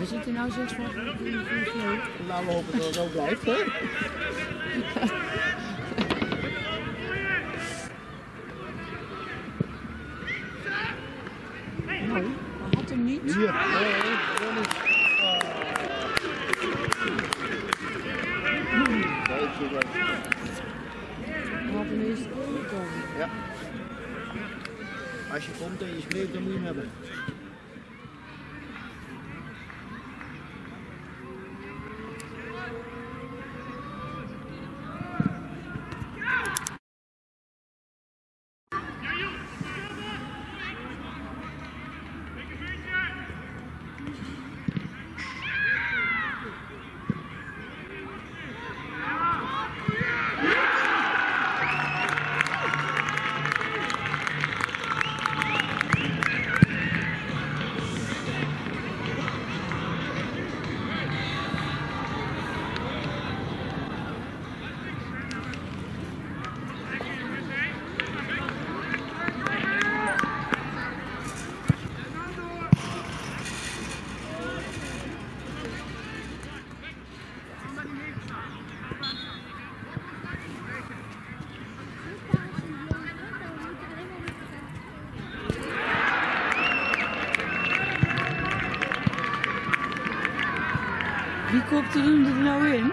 we zitten nou zes van Laten we hopen dat het zo blijft, hè? Nou, had hem niet. Hier. Nee, dat niet. Nee, ik zie het wel. Hij had hem eerst komen. Ja. Als je komt en je smeert, dan moet je hem hebben. Wie kopte er er nou in?